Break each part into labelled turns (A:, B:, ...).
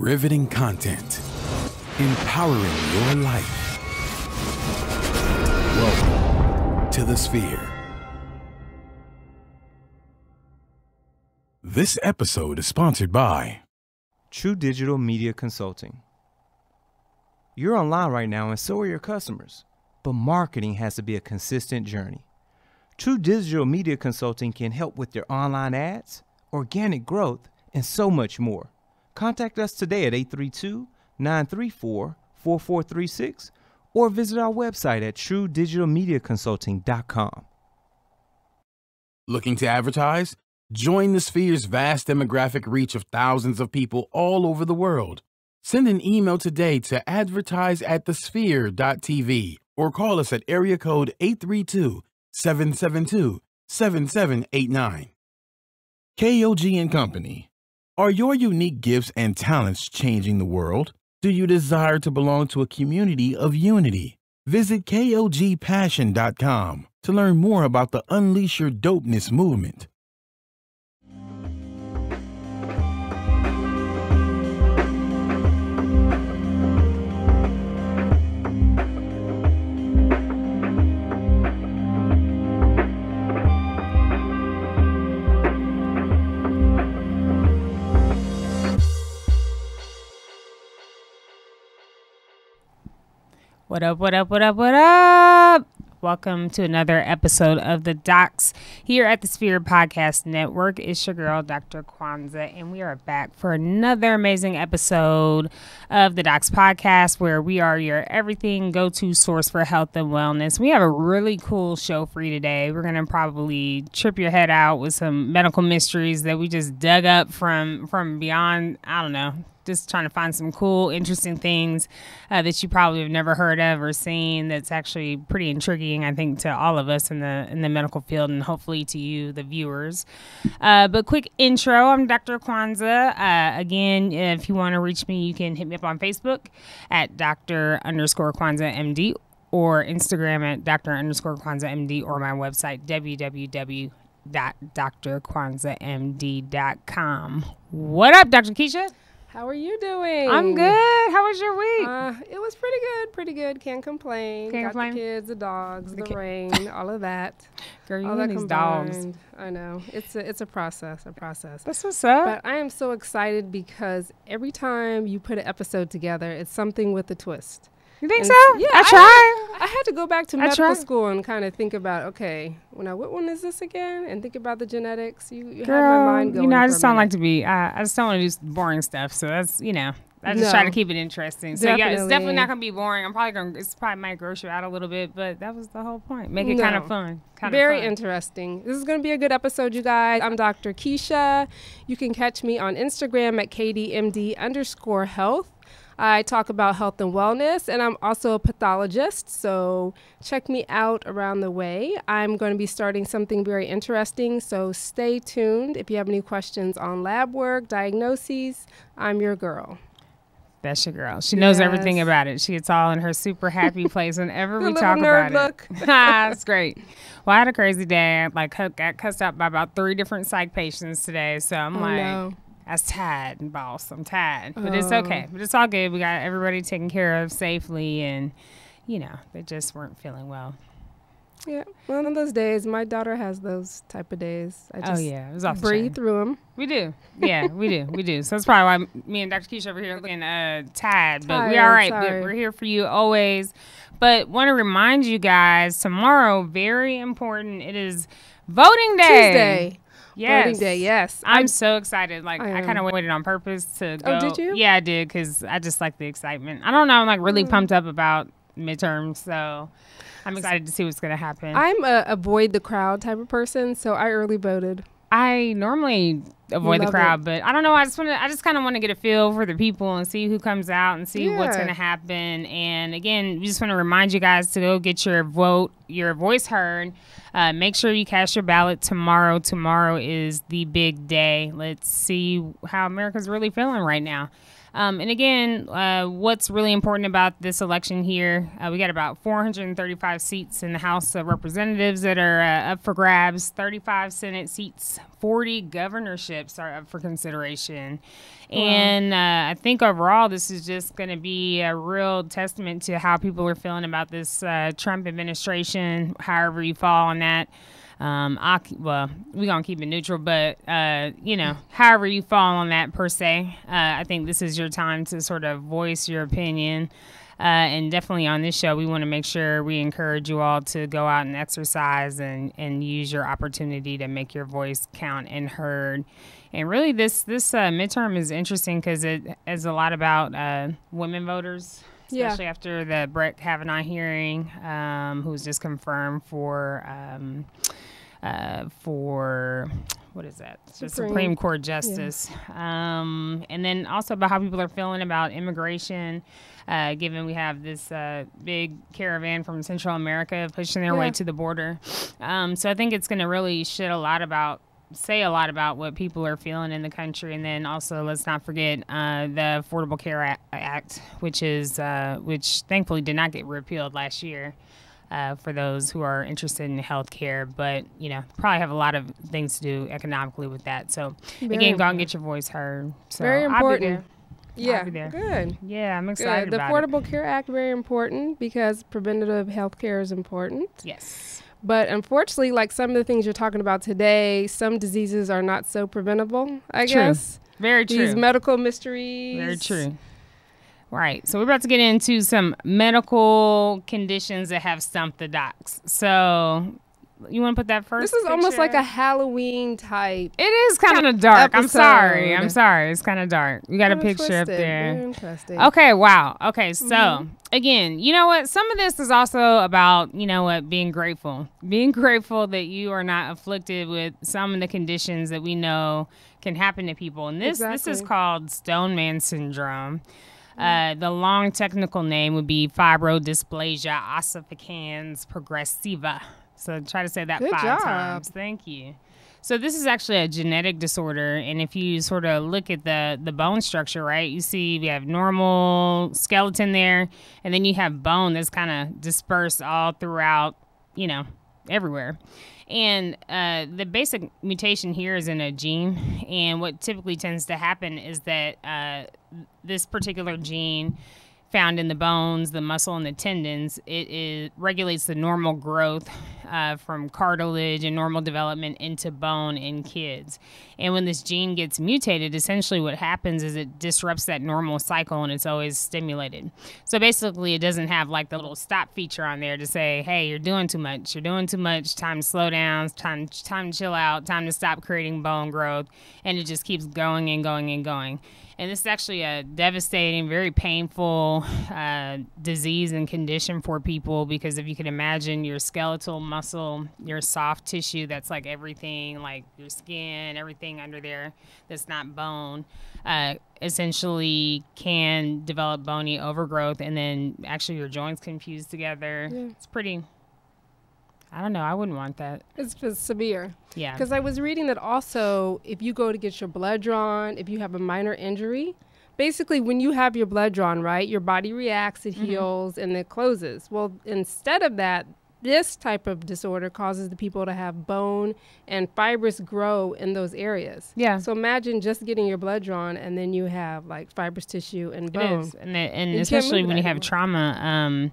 A: Riveting content. Empowering your life. Welcome to the Sphere. This episode is sponsored by
B: True Digital Media Consulting. You're online right now, and so are your customers. But marketing has to be a consistent journey. True Digital Media Consulting can help with your online ads, organic growth, and so much more. Contact us today at 832 934 4436 or visit our website at truedigitalmediaconsulting.com.
A: Looking to advertise? Join the Sphere's vast demographic reach of thousands of people all over the world. Send an email today to advertise at thesphere.tv or call us at area code 832 772 7789. KOG and Company. Are your unique gifts and talents changing the world? Do you desire to belong to a community of unity? Visit KOGPassion.com to learn more about the Unleash Your Dopeness movement.
C: What up, what up, what up, what up? Welcome to another episode of the Docs here at the Sphere Podcast Network. It's your girl, Dr. Kwanzaa, and we are back for another amazing episode of the Docs Podcast where we are your everything go to source for health and wellness. We have a really cool show for you today. We're going to probably trip your head out with some medical mysteries that we just dug up from from beyond, I don't know, just trying to find some cool, interesting things uh, that you probably have never heard of or seen. That's actually pretty intriguing, I think, to all of us in the in the medical field, and hopefully to you, the viewers. Uh, but quick intro: I'm Dr. Kwanzaa. Uh, again, if you want to reach me, you can hit me up on Facebook at Dr. underscore Kwanzaa MD or Instagram at Dr. underscore Kwanzaa MD or my website www dot drkwanzaamd.com. What up, Dr. Keisha?
D: How are you doing?
C: I'm good. How was your week?
D: Uh, it was pretty good, pretty good. Can't complain.
C: Can't
D: Got
C: complain?
D: the kids, the dogs, the,
C: ki-
D: rain, all of that.
C: Girl, you
D: all that
C: these dogs.
D: I know. It's a it's a process, a process.
C: That's what's up.
D: But I am so excited because every time you put an episode together, it's something with a twist.
C: You think
D: And
C: so?
D: yeah,
C: I
D: I-
C: tried.
D: I had to go back to
C: I
D: medical
C: tried.
D: school and kind of think about, okay, when I what one is this again? And think about the genetics. You, you
C: Girl,
D: had my mind going.
C: you know, I just don't like to be. I, I just don't want to do boring stuff. So that's you know, I just try to keep it interesting. So yeah, it's definitely
D: Definitely.
C: not gonna be boring. I'm probably gonna. It's probably might gross you out a little bit, but that was the whole point. Make it kind of fun. Kind
D: Very
C: of fun.
D: interesting. This is going to be a good episode, you guys. I'm Dr. Keisha. You can catch me on Instagram at KDMD underscore health. I talk about health and wellness, and I'm also a pathologist, so check me out around the way. I'm going to be starting something very interesting, so stay tuned. If you have any questions on lab work, diagnoses, I'm your girl.
C: That's your girl. She knows everything about it. She gets all in her super happy place whenever we talk
D: nerd
C: about
D: look.
C: it. That's great. Well, I had a crazy day. I, Like, got cussed out by about three different psych patients today. So I'm
D: Oh,
C: like,
D: no.
C: That's tired, and boss. I'm tired, but it's
D: Oh.
C: okay. But it's all good. We got everybody taken care of safely, and you know they just weren't feeling well.
D: Yeah, one of those days. My daughter has those type of days. I
C: Oh
D: just
C: yeah, it was off
D: breathe through them.
C: We do, yeah, we do, we do. So that's probably why me and Dr. Keisha over here looking uh tired, but we all
D: Tired,
C: right. We're,
D: tired.
C: we're here for you always. But want to remind you guys tomorrow, very important. It is voting day.
D: Tuesday.
C: Yes.
D: Voting day, yes.
C: I'm
D: I-
C: so excited. Like
D: I
C: I, kind of waited on purpose to go.
D: Oh, did you?
C: Yeah, I did because I just like the excitement. I don't know. I'm like really
D: Mm.
C: pumped up about midterms, so I'm excited to see what's gonna happen.
D: I'm a avoid the crowd type of person, so I early voted.
C: Normally avoid the
D: love
C: crowd, but I don't know. I just want to. I just kind of want to get a feel for the people and see who comes out and see what's gonna happen. And again, we just want to remind you guys to go get your vote, your voice heard. Uh, make sure you cast your ballot tomorrow. Tomorrow is the big day. Let's see how America's really feeling right now. Um, and again, uh, what's really important about this election here? Uh, we got about 435 seats in the House of Representatives that are uh, up for grabs, 35 Senate seats, 40 governorships. are up for consideration. And uh, I think overall, this is just going to be a real testament to how people are feeling about this uh, Trump administration, however you fall on that. Um, I, well, we're going to keep it neutral, but, uh, you know, however you fall on that per se, uh, I think this is your time to sort of voice your opinion. Uh, and definitely on this show, we want to make sure we encourage you all to go out and exercise and, and use your opportunity to make your voice count and heard. And really, this this uh, midterm is interesting because it is a lot about uh, women voters,
D: Yeah.
C: especially after the Brett Kavanaugh hearing, um, who's just confirmed for um, uh, for what is that? The
D: Supreme.
C: Supreme Court Justice. Um, and then also about how people are feeling about immigration, uh, given we have this uh, big caravan from Central America pushing their way to the border. Um, so I think it's going to really shed a lot about say a lot about what people are feeling in the country. And then also let's not forget uh, the affordable care act which is uh, which thankfully did not get repealed last year uh, for those who are interested in health care but you know probably have a lot of things to do economically with that. So
D: Very
C: again go and get your voice heard. So
D: Very important. Yeah, good.
C: yeah i'm
D: Good.
C: excited
D: The
C: about
D: Affordable Care Act very important because preventative health care is important.
C: yes
D: But unfortunately, like some of the things you're talking about today, some diseases are not so preventable. I
C: True.
D: guess
C: very true
D: these medical mysteries.
C: Very true. Right. So we're about to get into some medical conditions that have stumped the docs. So you want to put that first?
D: This is almost like a? Halloween type.
C: It is kind of dark. I'm sorry. I'm sorry. It's kind of dark. You got a picture up there.
D: Interesting.
C: Okay, wow. Okay, so
D: Mm-hmm.
C: again, you know what? Some of this is also about, you know what, being grateful. Being grateful that you are not afflicted with some of the conditions that we know can happen to people. And this this is called Stone Man syndrome. Uh, the long technical name would be fibrodysplasia ossificans progressiva. So try to say that
D: Good
C: five
D: job.
C: times. Thank you. So this is actually a genetic disorder, and if you sort of look at the the bone structure, right, you see we have normal skeleton there, and then you have bone that's kind of dispersed all throughout, you know, everywhere. And uh, the basic mutation here is in a gene, and what typically tends to happen is that uh, this particular gene found in the bones, the muscle, and the tendons. It regulates the normal growth uh, from cartilage and normal development into bone in kids. And when this gene gets mutated, essentially what happens is it disrupts that normal cycle and it's always stimulated. So basically, it doesn't have like the little stop feature on there to say, hey, you're doing too much. You're doing too much. Time to slow down. Time, time to chill out. Time to stop creating bone growth. And it just keeps going and going and going. And this is actually a devastating, very painful uh, disease and condition for people because if you can imagine your skeletal muscle, your soft tissue that's like everything, like your skin, everything under there that's not bone, uh, essentially can develop bony overgrowth and then actually your joints can fuse together. It's pretty, I don't know, I wouldn't want that.
D: It's just severe.
C: Yeah.
D: Because I was reading that also, if you go to get your blood drawn, if you have a minor injury, basically when you have your blood drawn, right, your body reacts,
C: Mm-hmm.
D: it heals, and it closes. Well, instead of that, this type of disorder causes the people to have bone and fibrous grow in those areas.
C: Yeah.
D: So imagine just getting your blood drawn and then you have like fibrous tissue and
C: It
D: bone.
C: is, and it, and especially when
D: it
C: you have trauma, um,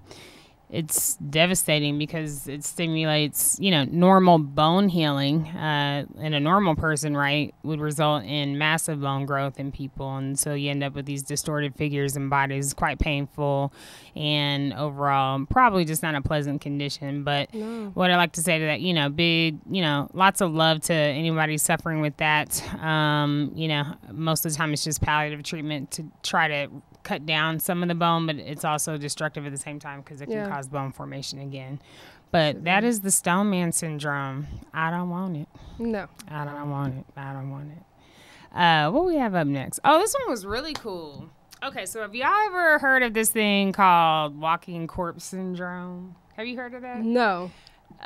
C: it's devastating because it stimulates, you know, normal bone healing. Uh, in a normal person, right, would result in massive bone growth in people, and so you end up with these distorted figures and bodies, quite painful, and overall probably just not a pleasant condition. But what I like to say to that, you know, big, you know, lots of love to anybody suffering with that. Um, you know, most of the time it's just palliative treatment to try to cut down some of the bone, but it's also destructive at the same time because it can cause bone formation again. But that is the Stone Man syndrome. I don't want it.
D: No.
C: I don't want it. I don't want it. Uh, what we have up next? Oh, this one was really cool. Okay, so have y'all ever heard of this thing called walking corpse syndrome? Have you heard of that?
D: No.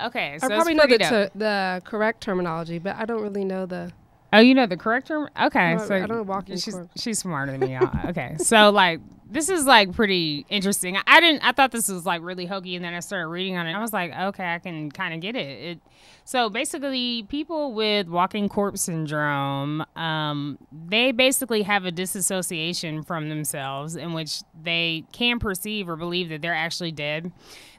C: Okay, so
D: I
C: it's
D: probably know the, the correct terminology, but I don't really know the.
C: Oh, you know the correct term? Okay,
D: I-
C: so
D: I don't know walking
C: she's she's smarter than me. y'all. okay, so like this is like pretty interesting. I didn't. I thought this was like really hokey, and then I started reading on it. I was like, okay, I can kind of get it. It. So basically, people with walking corpse syndrome, um, they basically have a disassociation from themselves, in which they can perceive or believe that they're actually dead.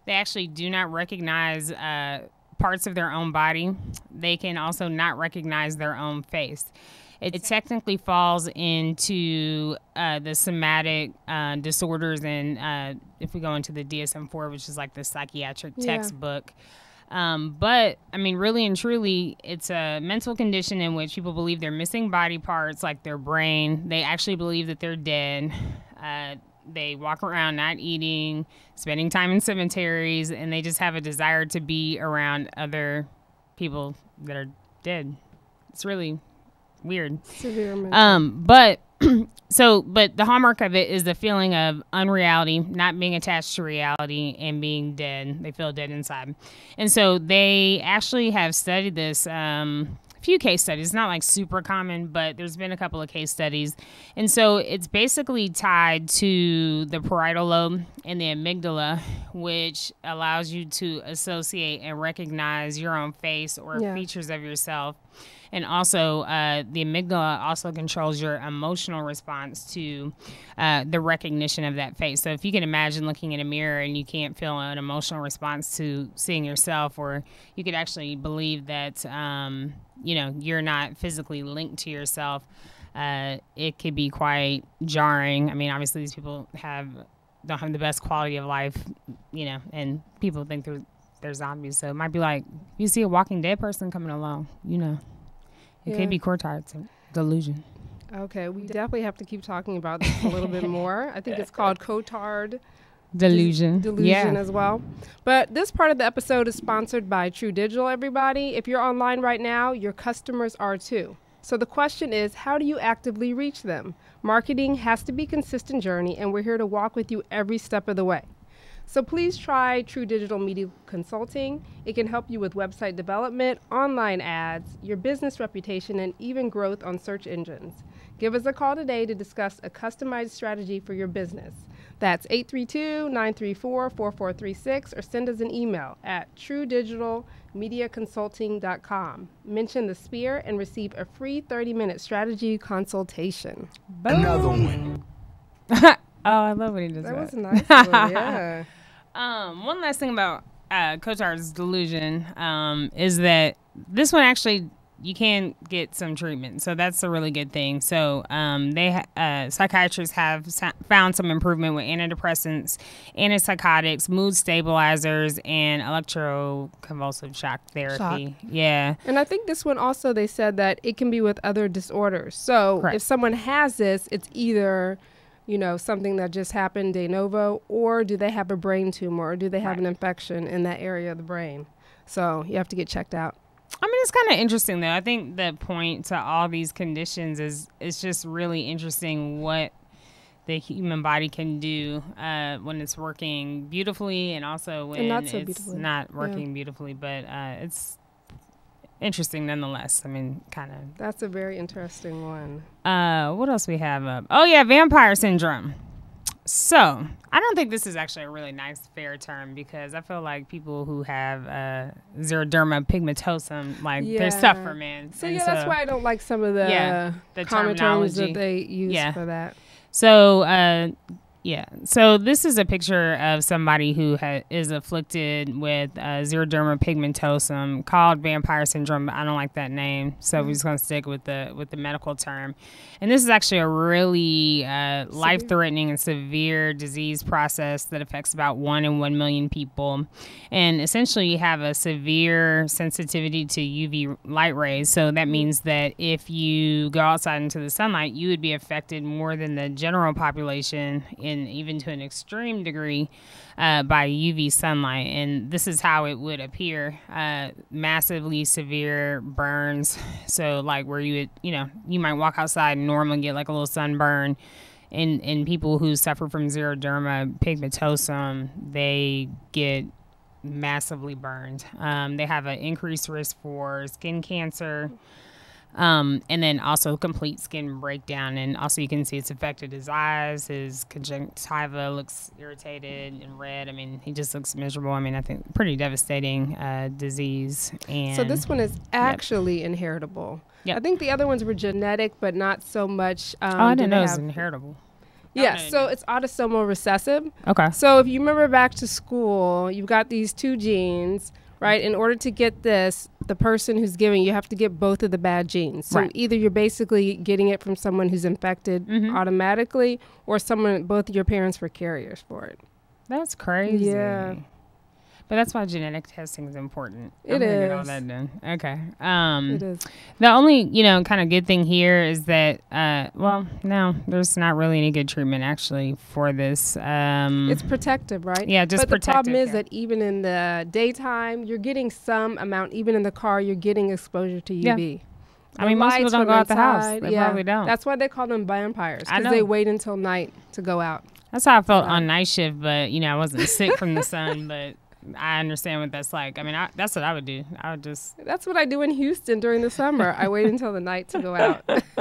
C: They actually do not recognize. Uh, parts of their own body. They can also not recognize their own face. It, it technically falls into uh, the somatic uh, disorders, and uh, if we go into the DSM 4, which is like the psychiatric
D: Yeah.
C: textbook. Um, but I mean, really and truly, it's a mental condition in which people believe they're missing body parts, like their brain. They actually believe that they're dead. Uh, they walk around not eating, spending time in cemeteries, and they just have a desire to be around other people that are dead. It's really weird.
D: Severe mental.
C: Um, but so, but the hallmark of it is the feeling of unreality, not being attached to reality, and being dead. They feel dead inside, and so they actually have studied this. Um, few case studies. It's not like super common, but there's been a couple of case studies, and so it's basically tied to the parietal lobe and the amygdala, which allows you to associate and recognize your own face or
D: Yeah.
C: features of yourself and also uh, the amygdala also controls your emotional response to uh, the recognition of that face so if you can imagine looking in a mirror and you can't feel an emotional response to seeing yourself or you could actually believe that um, you know you're not physically linked to yourself uh, it could be quite jarring i mean obviously these people have don't have the best quality of life you know and people think they're they're zombies so it might be like you see a walking dead person coming along you know it
D: Yeah.
C: could be Cotard's delusion.
D: Okay, we definitely have to keep talking about this a little bit more. I think it's called Cotard
C: Delusion.
D: delusion
C: yeah.
D: as well. But this part of the episode is sponsored by True Digital, everybody. If you're online right now, your customers are too. So the question is, how do you actively reach them? Marketing has to be a consistent journey, and we're here to walk with you every step of the way. So please try True Digital Media Consulting. It can help you with website development, online ads, your business reputation, and even growth on search engines. Give us a call today to discuss a customized strategy for your business. That's 832 934 4436 or send us an email at truedigitalmediaconsulting.com. Mention the Sphere and receive a free 30 minute strategy consultation.
A: Another one.
C: oh, I love when he does
D: That
C: that.
D: was a nice one, yeah.
C: Um, one last thing about uh, Cotard's delusion um, is that this one actually you can get some treatment, so that's a really good thing. So um, they uh, psychiatrists have sa- found some improvement with antidepressants, antipsychotics, mood stabilizers, and electroconvulsive shock therapy. Yeah.
D: And I think this one also they said that it can be with other disorders. So
C: Correct.
D: if someone has this, it's either, you know, something that just happened de novo, or do they have a brain tumor, or do they have an infection in that area of the brain? So you have to get checked out.
C: I mean, it's kind of interesting though. I think the point to all these conditions is it's just really interesting what the human body can do uh, when it's working beautifully, and also when
D: not so
C: it's not
D: Yeah.
C: working beautifully. But uh, it's interesting nonetheless. I mean, kind of.
D: That's a very interesting one.
C: Uh, what else we have up? Oh yeah, vampire syndrome. So I don't think this is actually a really nice fair term because I feel like people who have uh, xeroderma pigmentosum, like
D: Yeah.
C: they're suffer, man.
D: So
C: And
D: yeah, that's why I don't like some of the,
C: Yeah, the
D: common terms that they use
C: Yeah.
D: for that.
C: So, uh, yeah. So this is a picture of somebody who ha- is afflicted with uh, xeroderma pigmentosum, called vampire syndrome. But I don't like that name, so we're just gonna stick with the with the medical term. And this is actually a really uh, life-threatening and severe disease process that affects about one in one million people. And essentially, you have a severe sensitivity to UV light rays. So that means that if you go outside into the sunlight, you would be affected more than the general population, and even to an extreme degree, uh, by UV sunlight. And this is how it would appear: uh, massively severe burns. So, like where you would, you know, you might walk outside and normally get like a little sunburn And, in people who suffer from xeroderma pigmentosum, they get massively burned. Um, they have an increased risk for skin cancer, Um, and then also complete skin breakdown. And also, you can see it's affected his eyes. His conjunctiva looks irritated and red. I mean, he just looks miserable. I mean, I think pretty devastating uh, disease. And
D: So this one is actually inheritable.
C: Yep.
D: I think the other ones were genetic, but not so much. Um,
C: oh, I didn't know it was inheritable.
D: Yeah,
C: no,
D: so
C: no.
D: it's autosomal recessive.
C: Okay.
D: So if you remember back to school, you've got these two genes, right? In order to get this, the person who's giving, you have to get both of the bad genes. So
C: Right.
D: either you're basically getting it from someone who's infected
C: Mhm.
D: automatically, or someone both your parents were carriers for it.
C: That's crazy.
D: Yeah.
C: But that's why genetic testing is important.
D: It
C: I'm gonna Get all that done. Okay. Um,
D: It is.
C: the only you know kind of good thing here is that uh, well, no, there's not really any good treatment actually for this. Um,
D: It's protective, right?
C: yeah, just
D: but the problem is
C: care.
D: that even in the daytime, you're getting some amount. Even in the car, you're getting exposure to UV. Yeah.
C: I mean, most people don't go out the house. They
D: yeah.
C: probably don't.
D: That's why they call them vampires because they wait until night to go out.
C: That's how I felt
D: Yeah.
C: on night shift, but you know I wasn't sick from the sun, but I understand what that's like. I mean, I, that's what I would do. I would just
D: That's what I do in Houston during the summer. I wait until the night to go out.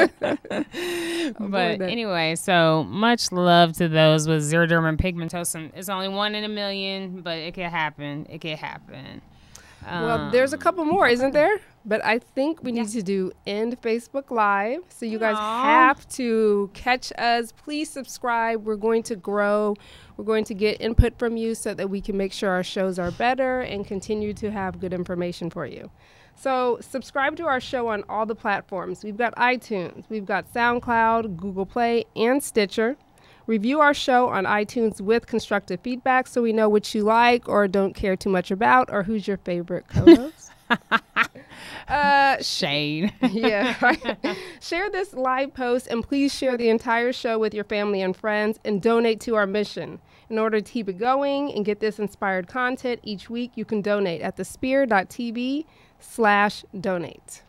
C: but anyway, so much love to those with xeroderma pigmentosum. It's only one in a million, but it can happen. It can happen.
D: well, um, there's a couple more, isn't there? But I think we need to do end Facebook Live. So you guys
C: Aw.
D: have to catch us. Please subscribe. We're going to grow. We're going to get input from you so that we can make sure our shows are better and continue to have good information for you. So subscribe to our show on all the platforms. We've got iTunes, we've got SoundCloud, Google Play, and Stitcher. Review our show on iTunes with constructive feedback so we know what you like or don't care too much about or who's your favorite co-host. uh,
C: shade.
D: yeah. right. share this live post and please share the entire show with your family and friends and donate to our mission. In order to keep it going and get this inspired content each week, you can donate at thesphere.tv slash donate.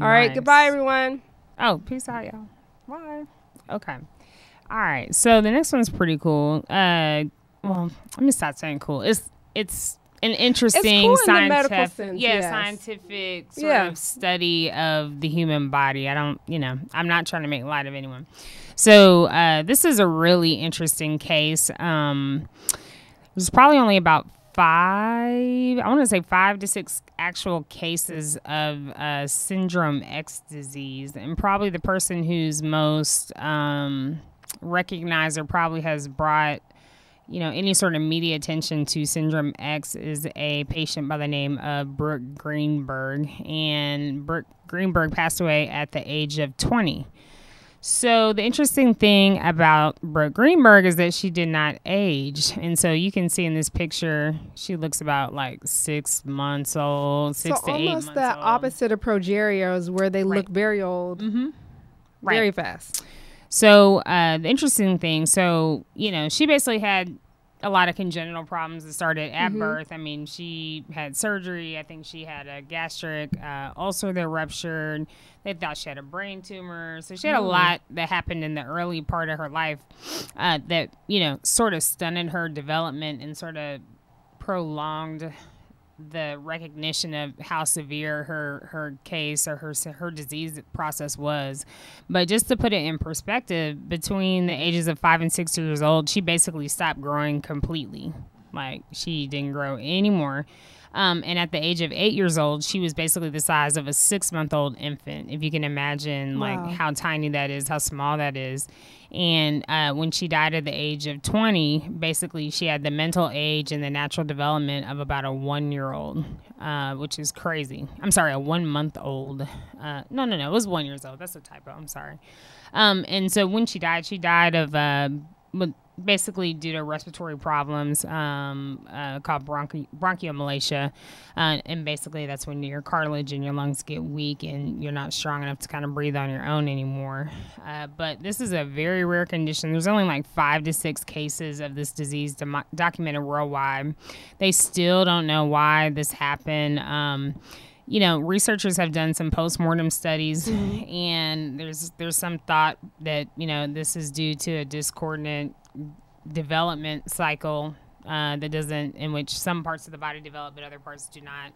D: All right.
C: Nice.
D: Goodbye, everyone.
C: Oh, peace out, y'all. Bye. Okay. All right. So the next one's pretty cool. Uh, well, let me stop saying cool. It's it's an interesting
D: cool
C: scientific,
D: sense,
C: yeah,
D: yes.
C: scientific sort
D: Yeah.
C: of study of the human body. I don't, you know, I'm not trying to make light of anyone. So uh, this is a really interesting case. Um, there's probably only about five, I want to say five to six actual cases of uh, syndrome X disease. And probably the person who's most um, recognized or probably has brought, you know, any sort of media attention to syndrome X is a patient by the name of Brooke Greenberg. And Brooke Greenberg passed away at the age of 20. So the interesting thing about Brooke Greenberg is that she did not age, and so you can see in this picture she looks about like six months old, six
D: so
C: to eight
D: almost the
C: old.
D: opposite of progerios where they
C: Right.
D: look very old
C: Mm-hmm. Right.
D: very fast.
C: So uh, the interesting thing, so you know, she basically had a lot of congenital problems that started at
D: Mm-hmm.
C: birth. I mean, she had surgery. I think she had a gastric uh, ulcer that ruptured. They thought she had a brain tumor. So she had a lot that happened in the early part of her life uh, that you know sort of stunted her development and sort of prolonged the recognition of how severe her her case or her her disease process was. But just to put it in perspective, between the ages of five and six years old, she basically stopped growing completely. Like she didn't grow anymore. Um, and at the age of eight years old, she was basically the size of a six month old infant. If you can imagine,
D: Wow.
C: like how tiny that is, how small that is. And uh, when she died at the age of 20, basically she had the mental age and the natural development of about a one year old, uh, which is crazy. I'm sorry, a one month old. Uh, no, no, no, it was one years old. That's a typo. I'm sorry. Um, and so when she died, she died of uh, basically due to respiratory problems um, uh, called bronchi- bronchiomalacia. Uh, and basically, that's when your cartilage in your lungs get weak and you're not strong enough to kind of breathe on your own anymore. Uh, but this is a very rare condition. There's only like five to six cases of this disease documented worldwide. They still don't know why this happened. Um, you know, researchers have done some postmortem studies, and there's there's some thought that you know this is due to a discordant development cycle uh, that doesn't, in which some parts of the body develop but other parts do not.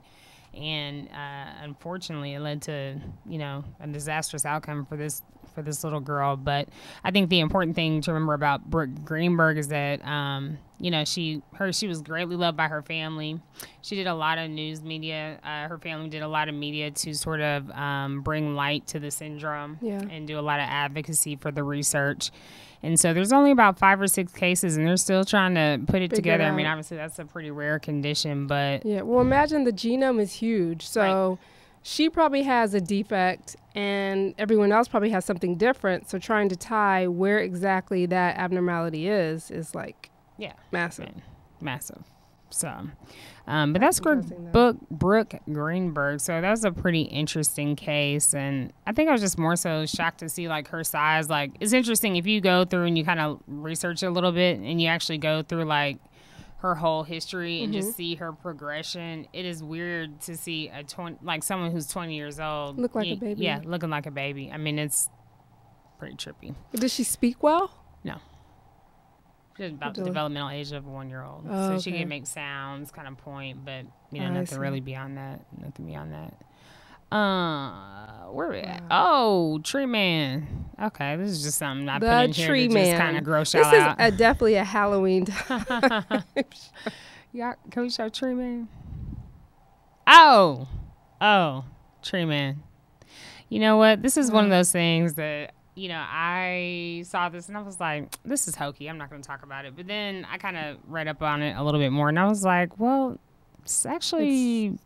C: and uh, unfortunately, it led to you know a disastrous outcome for this for this little girl. But I think the important thing to remember about Brooke Greenberg is that um, you know she her she was greatly loved by her family. She did a lot of news media. Uh, her family did a lot of media to sort of um, bring light to the syndrome
D: Yeah.
C: and do a lot of advocacy for the research. And so there's only about five or six cases, and they're still trying to put it
D: Figure it
C: together. I mean, obviously that's a pretty rare condition, but
D: Yeah. Well, imagine the genome is huge. So she probably has a defect and everyone else probably has something different. So trying to tie where exactly that abnormality is is like
C: yeah,
D: massive.
C: massive. So, um, but that's
D: Interesting.
C: Book Brooke Greenberg. So that was a pretty interesting case, and I think I was just more so shocked to see like her size. Like it's interesting if you go through and you kind of research a little bit, and you actually go through like her whole history and
D: Mm-hmm.
C: just see her progression. It is weird to see a twenty like someone who's twenty years old
D: Look like a
C: y-
D: baby.
C: Yeah, looking like a baby. I mean, it's pretty trippy.
D: Does she speak well?
C: No. She's about the developmental age of a one year old.
D: Oh,
C: so she can make sounds, kind of point, but you know,
D: I
C: nothing
D: see.
C: really beyond that. Nothing beyond that. Uh, where we at? Oh, Tree Man. Okay, this is just something I put
D: the
C: in here
D: tree
C: to
D: man.
C: kind of gross
D: this
C: y'all
D: is a, definitely a Halloween.
C: yeah, can we show Tree Man? Oh, oh, Tree Man. You know what? This is one of those things that you know I saw this and I was like, this is hokey. I'm not going to talk about it. But then I kind of read up on it a little bit more, and I was like, well, it's actually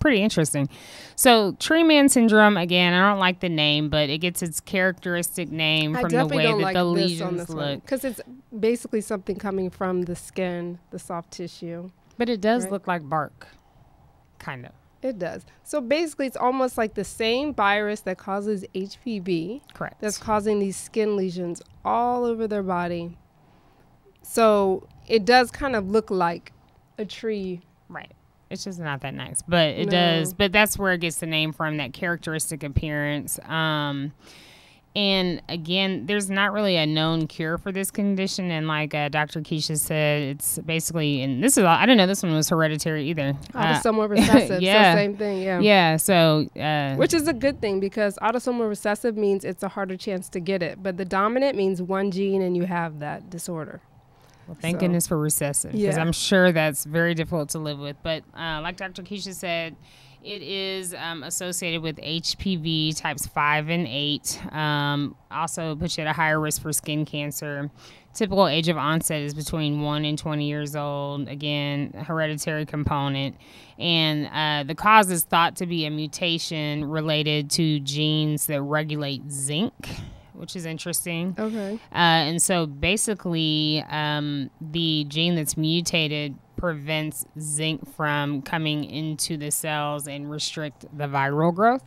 C: pretty interesting. So, Tree Man syndrome. Again, I don't like the name, but it gets its characteristic name
D: I
C: from the way that
D: like
C: the lesions look.
D: because it's basically something coming from the skin, the soft tissue.
C: But it does
D: Right.
C: look like bark, kind of.
D: It does. So basically, it's almost like the same virus that causes HPV
C: Correct.
D: that's causing these skin lesions all over their body. So it does kind of look like a tree.
C: Right. It's just not that nice, but it
D: No.
C: does. But that's where it gets the name from, that characteristic appearance. Um, and again, there's not really a known cure for this condition. And like uh, Dr. Keisha said, it's basically, and this is, I didn't know this one was hereditary either. Uh,
D: Autosomal recessive.
C: yeah.
D: So same thing. Yeah.
C: yeah. So, uh,
D: Which is a good thing because autosomal recessive means it's a harder chance to get it. But the dominant means one gene and you have that disorder.
C: Well, thank
D: So-
C: goodness for recessive because
D: Yeah.
C: I'm sure that's very difficult to live with. But uh, like Dr. Keisha said, it is um, associated with HPV types 5 and 8. Um, also puts you at a higher risk for skin cancer. Typical age of onset is between 1 and 20 years old. Again, hereditary component. And uh, the cause is thought to be a mutation related to genes that regulate zinc, which is interesting.
D: Okay.
C: Uh, and so basically, um, the gene that's mutated prevents zinc from coming into the cells and restrict the viral growth.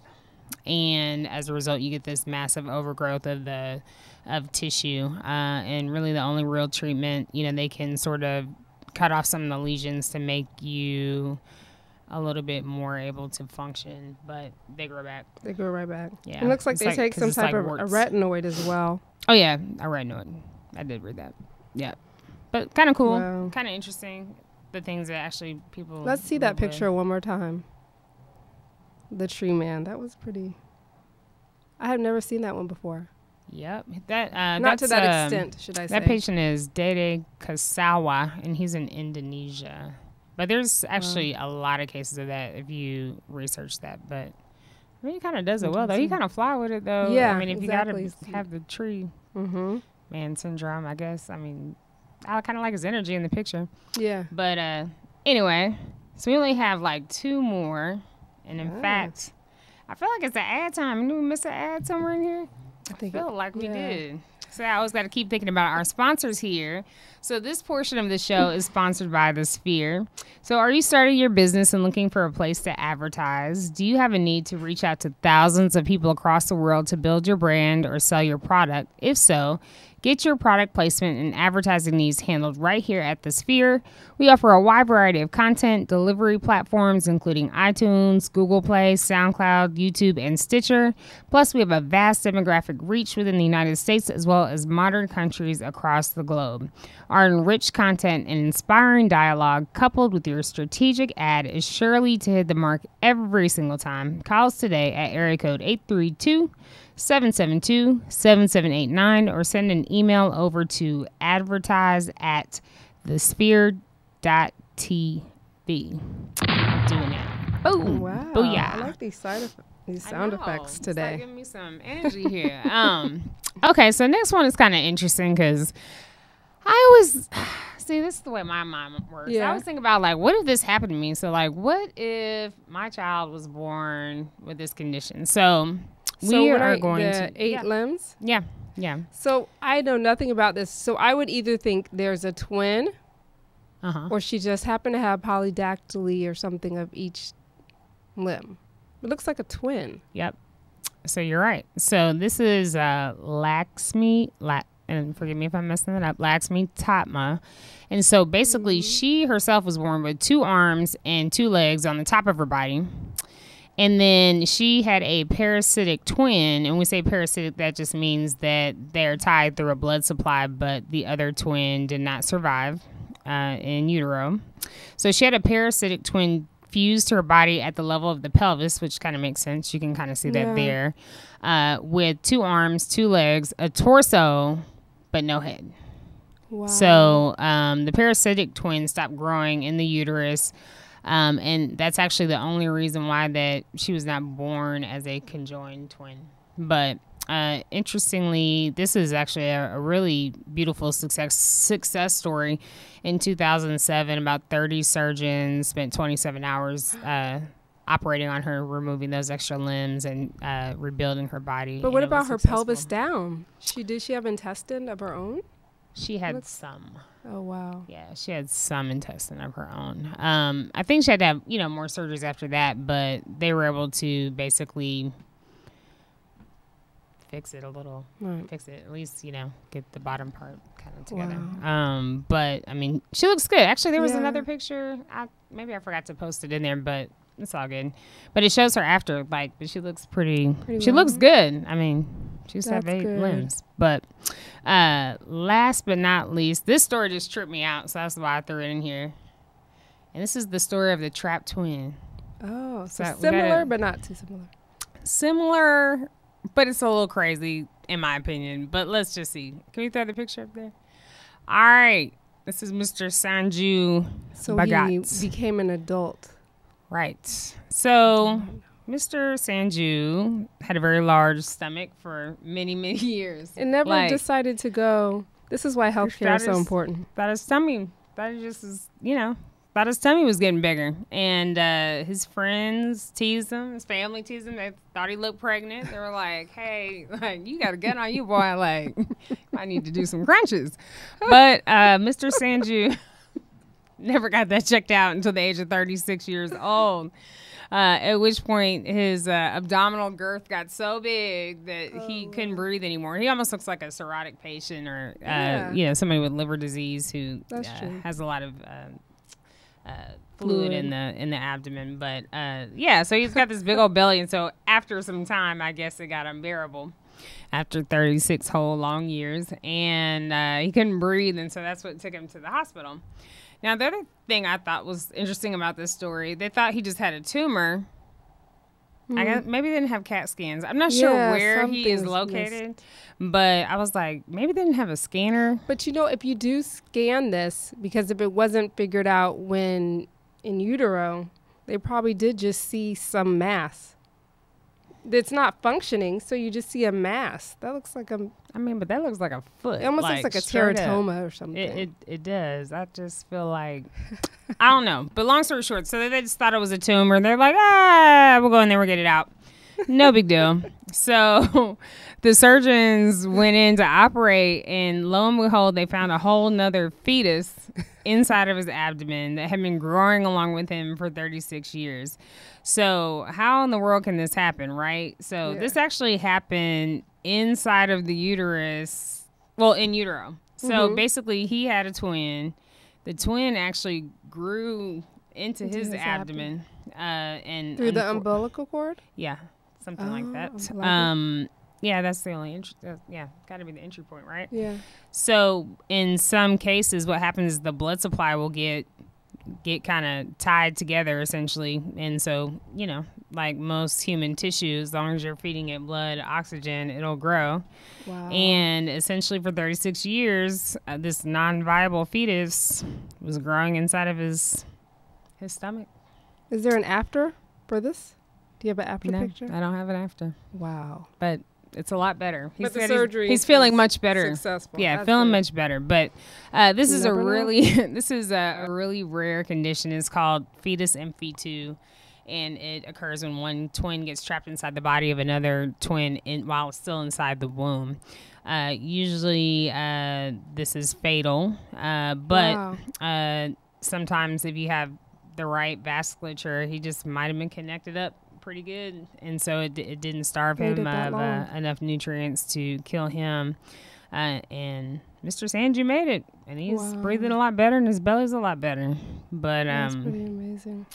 C: And as a result, you get this massive overgrowth of the of tissue. Uh, and really, the only real treatment, you know, they can sort of cut off some of the lesions to make you a little bit more able to function, but they grow back.
D: They grow right back.
C: Yeah.
D: It looks like
C: It's
D: they
C: like-
D: take some type
C: like
D: of a retinoid as well.
C: Oh yeah, read it. I did read that. Yeah, but kind of cool,
D: Wow.
C: kind of interesting. The things that actually people.
D: Let's see that
C: live with.
D: picture one more time. The tree man. That was pretty. I have never seen that one before.
C: Yep, that uh,
D: Not to that
C: um,
D: extent, should I say?
C: That patient is Dede Koswara, and he's in Indonesia. But there's actually a lot of cases of that if you research that. But I mean, he kind of does it well though. He kind of fly with it though.
D: Yeah,
C: I mean, if
D: exactly.
C: you gotta have the tree
D: Mm-hmm.
C: man syndrome, I guess. I mean, I kind of like his energy in the picture.
D: Yeah.
C: But uh anyway, so we only have like two more. And in
D: Ah.
C: fact, I feel like it's an ad time. Did we miss an ad somewhere in here?
D: I think I
C: feel like we
D: yeah.
C: did. So I always got to keep thinking about our sponsors here. So this portion of the show is sponsored by The Sphere. So are you starting your business and looking for a place to advertise? Do you have a need to reach out to thousands of people across the world to build your brand or sell your product? If so, Get your product placement and advertising needs handled right here at The Sphere. We offer a wide variety of content delivery platforms, including iTunes, Google Play, SoundCloud, YouTube, and Stitcher. Plus, we have a vast demographic reach within the United States as well as modern countries across the globe. Our enriched content and inspiring dialogue, coupled with your strategic ad, is surely to hit the mark every single time. Call us today at area code 832 772 7789 or send an email over to advertise at thesphere.tv. Doing it. Boom.
D: Wow.
C: Booyah.
D: I like these side these
C: I
D: sound
C: know.
D: effects
C: It's like
D: today.
C: giving me some energy here. um, okay, so next one is kind of interesting because I always see this is the way my mind works.
D: Yeah.
C: I always think about like, what if this happened to me? So like, what if my child was born with this condition? So we
D: so what
C: are going to
D: eight
C: yeah,
D: limbs?
C: yeah, yeah.
D: So I know nothing about this. So I would either think there's a twin,
C: Uh huh.
D: or she just happened to have polydactyly or something of each limb. It looks like a twin.
C: Yep. So you're right. So this is uh, Laxmi, La- and forgive me if I'm messing it up, Laxmi Tatma. And so basically, she herself was born with two arms and two legs on the top of her body. And then she had a parasitic twin. And we say parasitic, that just means that they're tied through a blood supply, but the other twin did not survive uh, in utero. So she had a parasitic twin fused to her body at the level of the pelvis, which kind of makes sense. You can kind of see that
D: Yeah.
C: there. Uh, with two arms, two legs, a torso, but no head.
D: Wow.
C: So um, the parasitic twin stopped growing in the uterus. Um, and that's actually the only reason why that she was not born as a conjoined twin. But uh, interestingly, this is actually a, a really beautiful success success story. In 2007, about 30 surgeons spent 27 hours uh, operating on her, removing those extra limbs and uh, rebuilding her body.
D: But what about her
C: successful.
D: pelvis down? She did she have intestine of her own?
C: She had
D: Let's-
C: some.
D: Oh wow.
C: Yeah, she had some intestine of her own. Um, I think she had to have, you know, more surgeries after that, but they were able to basically fix it a little,
D: Right.
C: fix it at least, you know, get the bottom part kind of together. Um, but I mean, she looks good. Actually, there was
D: Yeah.
C: another picture. I maybe I forgot to post it in there, but it's all good. But it shows her after, like, but she looks pretty.
D: Pretty
C: she looks good. I mean, she used to have eight
D: good.
C: limbs. But uh, last but not least, this story just tripped me out, so that's why I threw it in here. And this is the story of the trapped twin.
D: Oh, so,
C: So
D: similar
C: gotta-
D: but not too similar.
C: Similar, but it's a little crazy in my opinion. But let's just see. Can we throw the picture up there? All right. This is Mr. Sanju
D: So
C: Bhagat.
D: he became an adult.
C: Right. So, Mr. Sanju had a very large stomach for many, many years.
D: And never
C: Like,
D: decided to go. This is why healthcare is so important.
C: thought his tummy, thought he just was, you know, thought his tummy was getting bigger. And uh, his friends teased him, his family teased him. They thought he looked pregnant. They were like, hey, like, you got a gun on you, boy. Like, I need to do some crunches. But uh, Mr. Sanju never got that checked out until the age of 36 years old. Uh, at which point his uh, abdominal girth got so big that he couldn't breathe anymore. He almost looks like a cirrhotic patient or, uh,
D: Yeah.
C: you know, somebody with liver disease who uh, has a lot of uh, uh, fluid in the in the abdomen. But uh, yeah, so he's got this big old belly, and so after some time, I guess it got unbearable. After 36 whole long years, and uh, he couldn't breathe, and so that's what took him to the hospital. Now, the other thing I thought was interesting about this story, they thought he just had a tumor. I guess maybe they didn't have CAT scans. I'm not sure
D: Hmm.
C: Where he is located, but I was like, maybe they didn't have a scanner.
D: But you know, if you do scan this, because if it wasn't figured out when in utero, they probably did just see some mass. It's not functioning, so you just see a mass. That looks like a.
C: I mean, but that looks like a foot.
D: It almost looks like a
C: straight up.
D: teratoma or something.
C: It, it it does. I just feel like I don't know. But long story short, so they just thought it was a tumor. They're like, ah, we'll go in there, we'll get it out. No big deal. So the surgeons went in to operate, and lo and behold, they found a whole nother fetus inside of his abdomen that had been growing along with him for 36 years. So how in the world can this happen, right? So
D: Yeah.
C: this actually happened inside of the uterus, well, in utero. So
D: Mhm.
C: basically, he had a twin. The twin actually grew into,
D: Into
C: his,
D: his
C: abdomen, uh, and
D: Through the umbilical cord?
C: yeah, something like
D: Oh,
C: that.
D: I love it.
C: Um, Yeah, that's the only entry. Uh, yeah, got to be the entry point, right?
D: Yeah.
C: So in some cases, what happens is the blood supply will get get kind of tied together essentially, and so you know, like most human tissue, as long as you're feeding it blood, oxygen, it'll grow.
D: Wow.
C: And essentially, for 36 years, uh, this non-viable fetus was growing inside of his his stomach.
D: Is there an after for this? Do you have an after
C: no,
D: picture?
C: I don't have an after,
D: Wow.
C: but it's a lot better. He
D: But the
C: said he's-
D: surgery
C: he's, feeling much better.
D: Successful.
C: Yeah,
D: That's
C: feeling
D: good.
C: much better. But uh, this
D: You
C: is a really this is a, a really rare condition. It's called fetus in fetu, and it occurs when one twin gets trapped inside the body of another twin in, while still inside the womb. Uh, usually, uh, this is fatal, uh, but
D: Wow.
C: uh, sometimes if you have the right vasculature, he just might have been connected up pretty good, and so it, it didn't starve him of uh, enough nutrients to kill him. Uh, and Mr. Sanju made it, and he's
D: Wow.
C: breathing a lot better, and his belly's a lot better. But
D: That's
C: um,
D: pretty amazing.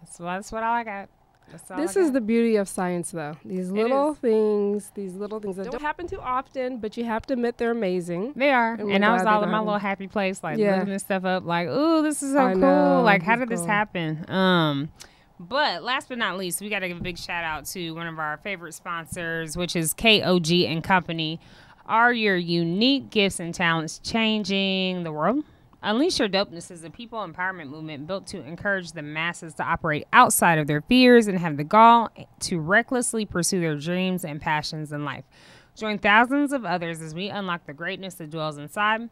C: that's, what- that's what I got.
D: This
C: I
D: is
C: got.
D: the beauty of science, though. These little things, these little things that don't happen too often, but you have to admit they're amazing.
C: They are,
D: And
C: and, I was all in my little happy place, like
D: Yeah.
C: looking this stuff up, like, ooh, this is so
D: I
C: cool.
D: know,
C: like, how did this happen? Um, but last but not least, we got to give a big shout out to one of our favorite sponsors, which is KOG and Company. Are your unique gifts and talents changing the world? Unleash Your Dopeness is a people empowerment movement built to encourage the masses to operate outside of their fears and have the gall to recklessly pursue their dreams and passions in life. Join thousands of others as we unlock the greatness that dwells inside.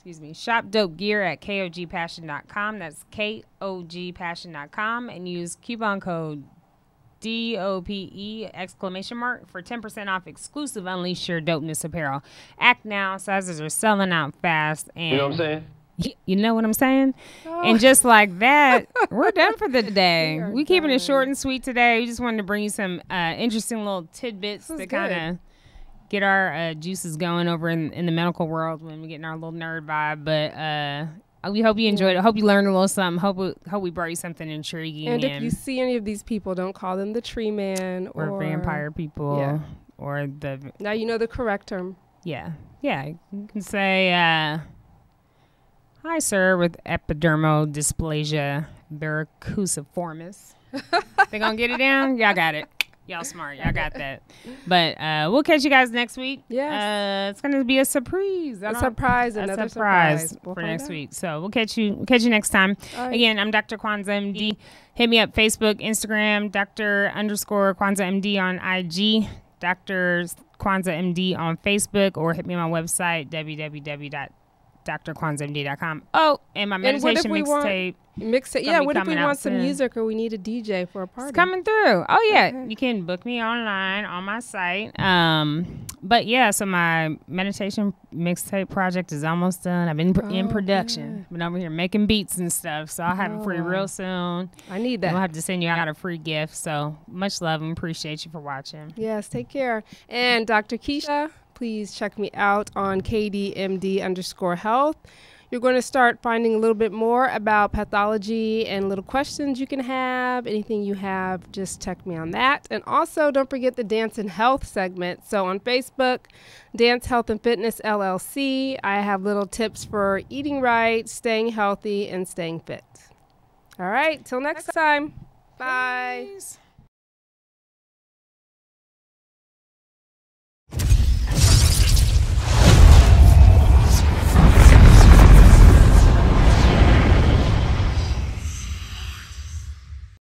C: Excuse me. Shop dope gear at kogpassion.com. That's kogpassion.com and use coupon code D O P E exclamation mark for 10% off exclusive Unleash Your Dopeness apparel. Act now. Sizes are selling out fast. And
E: You know what I'm saying?
C: You know what I'm saying? And just like that, we're done for the day.
D: We are
C: We keeping it short and sweet today. We just wanted to bring you some uh, interesting little tidbits
D: This
C: to kind of get our uh, juices going over in, in the medical world when we're getting our little nerd vibe. But uh, we hope you enjoyed it. Hope you learned a little something. Hope we, hope we brought you something intriguing
D: And
C: and,
D: if you see any of these people, don't call them the tree man
C: or,
D: or
C: vampire people
D: yeah.
C: or the
D: Now you know the correct term.
C: Yeah. Yeah. You can say, uh, Hi, sir, with epidermal dysplasia verrucosiformis. they gonna get it down? Y'all got it. Y'all smart. Y'all got that. But uh, we'll catch you guys next week.
D: Yeah.
C: Uh, it's gonna be a surprise.
D: A surprise,
C: a
D: another
C: surprise,
D: surprise. We'll
C: for next
D: out.
C: week. So we'll catch you. We'll catch you next time.
D: Right.
C: Again, I'm Dr. Kwanzaa MD. Hit me up Facebook, Instagram, Dr. underscore Kwanzaa MD on IG, Dr. Kwanzaa MD on Facebook, or hit me on my website, www.drkwanzaamd.com. Oh, and my meditation mixtape
D: Mix it. Yeah. What if we want some
C: soon.
D: music or we need a DJ for a party?
C: is coming through. Oh yeah,
D: Okay.
C: you can book me online on my site. Um, but yeah, so my meditation mixtape project is almost done. I've been pr- in
D: Oh,
C: production, been over here making beats and stuff. So I'll have it for you
D: Oh.
C: real soon.
D: I need
C: And
D: that.
C: We'll have to send you out a free gift. So much love and appreciate you for watching.
D: Yes, take care. And Dr. Keisha, please check me out on KDMD underscore health. You're going to start finding a little bit more about pathology and little questions you can have. Anything you have, just check me on that. And also, don't forget the Dance and Health segment. So on Facebook, Dance Health and Fitness LLC, I have little tips for eating right, staying healthy, and staying fit. All right, till next time. Bye.